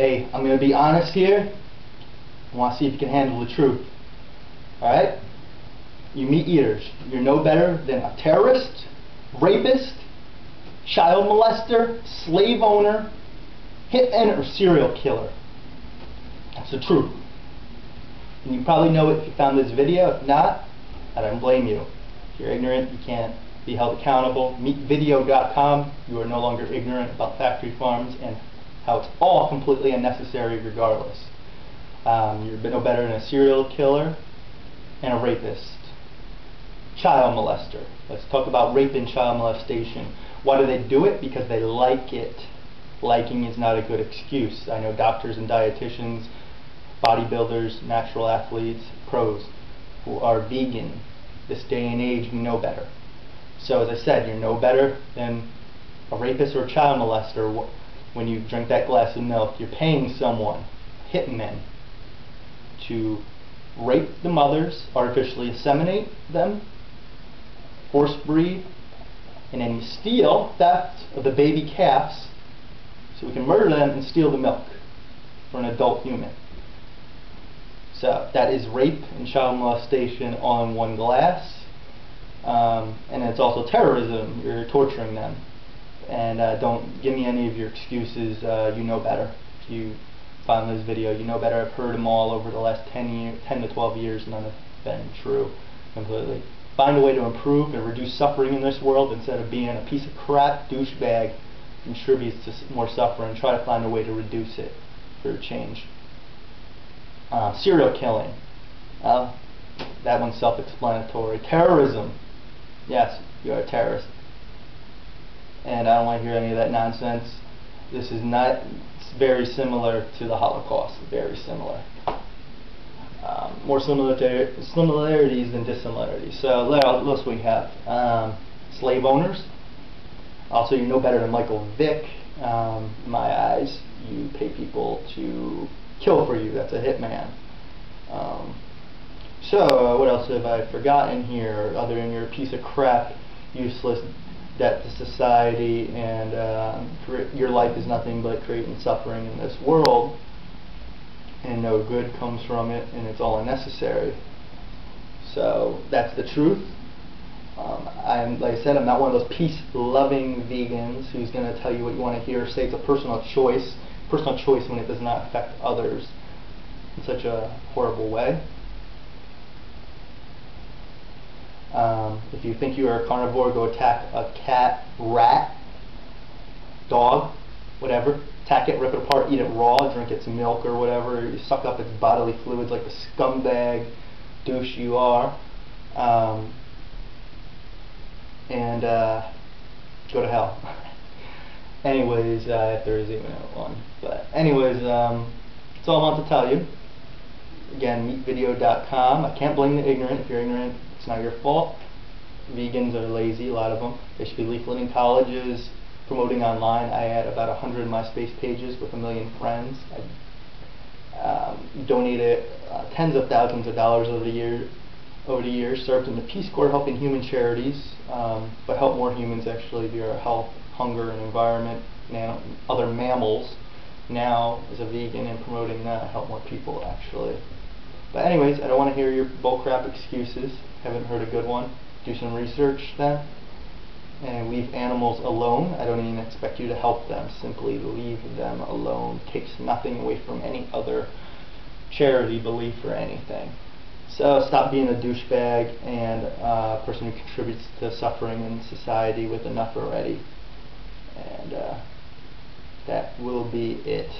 Hey, I'm going to be honest here. I want to see if you can handle the truth. Alright? You meat eaters. You're no better than a terrorist, rapist, child molester, slave owner, hitman, or serial killer. That's the truth. And you probably know it if you found this video. If not, I don't blame you. If you're ignorant, you can't be held accountable. Meatvideo.com, you are no longer ignorant about factory farms and how it's all completely unnecessary regardless. Um, you're no better than a serial killer and a rapist. Child molester. Let's talk about rape and child molestation. Why do they do it? Because they like it. Liking is not a good excuse. I know doctors and dietitians, bodybuilders, natural athletes, pros who are vegan. This day and age, we know better. So as I said, you're no better than a rapist or a child molester when you drink that glass of milk. You're paying someone, hitmen, to rape the mothers, artificially inseminate them, force breed, and then you steal theft of the baby calves so we can murder them and steal the milk for an adult human. So that is rape and child molestation on one glass. Um, and it's also terrorism. You're torturing them. And uh, don't give me any of your excuses. Uh, you know better. If you found this video, you know better. I've heard them all over the last 10, year, 10 to 12 years. None have been true completely. Find a way to improve and reduce suffering in this world instead of being a piece of crap douchebag contributes to more suffering. Try to find a way to reduce it for change. Uh, serial killing. That one's self-explanatory. Terrorism. Yes, you're a terrorist. And I don't want to hear any of that nonsense. This is not very similar to the Holocaust. Very similar. Um, more similar similarities than dissimilarities. So what else we have? Um, slave owners. Also, you know better than Michael Vick. Um, in my eyes, you pay people to kill for you. That's a hitman. Um, so, what else have I forgotten here other than your piece of crap, useless debt to society, and uh, your life is nothing but creating suffering in this world, and no good comes from it, and it's all unnecessary. So, that's the truth. Um, I'm, like I said, I'm not one of those peace-loving vegans who's going to tell you what you want to hear. Say it's a personal choice, personal choice when it does not affect others in such a horrible way. Um, if you think you are a carnivore, go attack a cat, rat, dog, whatever. Attack it, rip it apart, eat it raw, drink its milk or whatever. You suck up its bodily fluids like the scumbag douche you are. Um, and uh, go to hell. anyways, uh, if there is even one. But anyways, um, that's all I want to tell you. Again, meatvideo.com. I can't blame the ignorant. If you're ignorant, it's not your fault. Vegans are lazy, a lot of them. They should be leafleting colleges, promoting online. I had about 100 MySpace pages with a million friends. I um, donated uh, tens of thousands of dollars over the year, over the years, served in the Peace Corps helping human charities, um, but help more humans actually via health, hunger, and environment, and other mammals. Now, as a vegan and promoting that, help more people actually. But anyways, I don't want to hear your bullcrap excuses. Haven't heard a good one. Do some research then. And leave animals alone. I don't even expect you to help them. Simply leave them alone. Takes nothing away from any other charity, belief, or anything. So stop being a douchebag and a uh, person who contributes to suffering in society with enough already. And uh, that will be it.